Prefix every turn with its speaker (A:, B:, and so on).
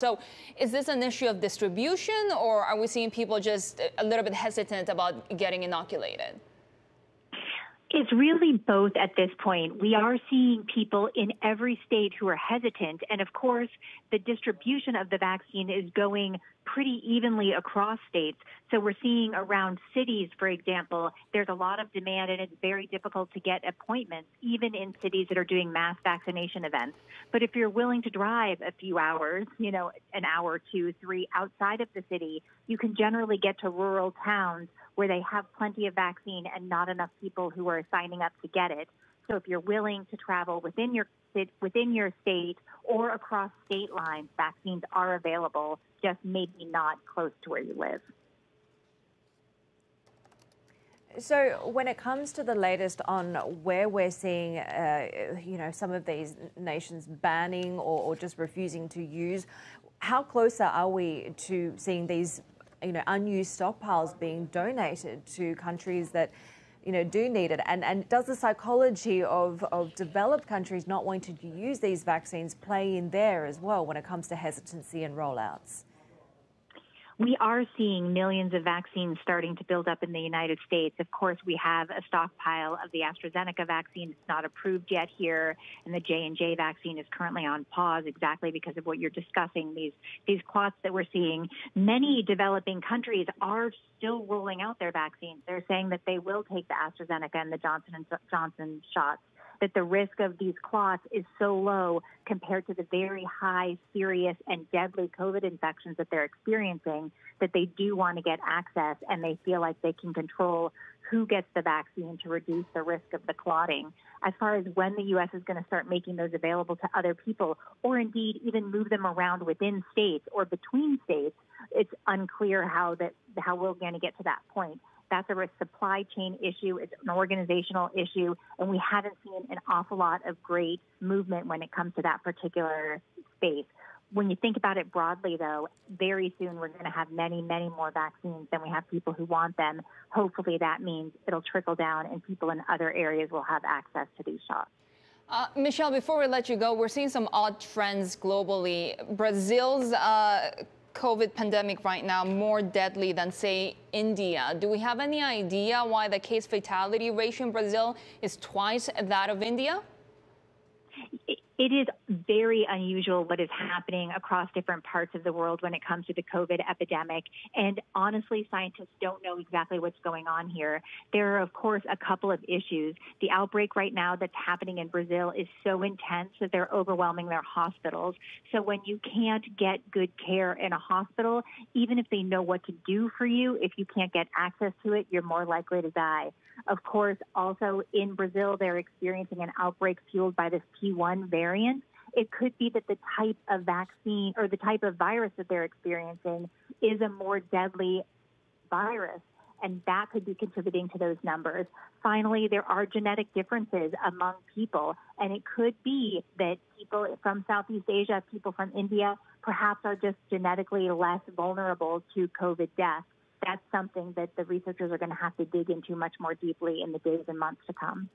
A: So is this an issue of distribution or are we seeing people just a little bit hesitant about getting inoculated?
B: It's really both at this point. We are seeing people in every state who are hesitant. And of course, the distribution of the vaccine is going pretty evenly across states. So we're seeing around cities, for example, there's a lot of demand and it's very difficult to get appointments, even in cities that are doing mass vaccination events. But if you're willing to drive a few hours, you know, an hour, two, three outside of the city, you can generally get to rural towns where they have plenty of vaccine and not enough people who are signing up to get it. So if you're willing to travel within your within your state or across state lines, vaccines are available, just maybe not close to where you live.
C: So, when it comes to the latest on where we're seeing, uh, you know, some of these nations banning or, or, just refusing to use, how closer are we to seeing these, you know, unused stockpiles being donated to countries that you know, do need it? And, and does the psychology of, of developed countries not wanting to use these vaccines play in there as well when it comes to hesitancy and rollouts?
B: We are seeing millions of vaccines starting to build up in the United States. Of course, we have a stockpile of the AstraZeneca vaccine. It's not approved yet here, and the J and J vaccine is currently on pause exactly because of what you're discussing. These these clots that we're seeing. Many developing countries are still rolling out their vaccines. They're saying that they will take the AstraZeneca and the Johnson and Johnson shots that the risk of these clots is so low compared to the very high, serious, and deadly COVID infections that they're experiencing that they do want to get access and they feel like they can control who gets the vaccine to reduce the risk of the clotting. As far as when the U.S. is going to start making those available to other people, or indeed even move them around within states or between states, it's unclear how that how we're going to get to that point. That's a supply chain issue. It's an organizational issue. And we haven't seen an awful lot of great movement when it comes to that particular space. When you think about it broadly, though, very soon we're going to have many, many more vaccines than we have people who want them. Hopefully, that means it'll trickle down and people in other areas will have access to these shots.
A: Uh, Michelle, before we let you go, we're seeing some odd trends globally. Brazil's uh, COVID pandemic right now more deadly than, say, India. Do we have any idea why the case fatality ratio in Brazil is twice that of India?
B: It is very unusual what is happening across different parts of the world when it comes to the COVID epidemic. And honestly, scientists don't know exactly what's going on here. There are, of course, a couple of issues. The outbreak right now that's happening in Brazil is so intense that they're overwhelming their hospitals. So when you can't get good care in a hospital, even if they know what to do for you, if you can't get access to it, you're more likely to die. Of course, also in Brazil, they're experiencing an outbreak fueled by this P1 variant. It could be that the type of vaccine or the type of virus that they're experiencing is a more deadly virus and that could be contributing to those numbers. Finally, there are genetic differences among people, and it could be that people from Southeast Asia, people from India, perhaps are just genetically less vulnerable to COVID death that's something that the researchers are going to have to dig into much more deeply in the days and months to come.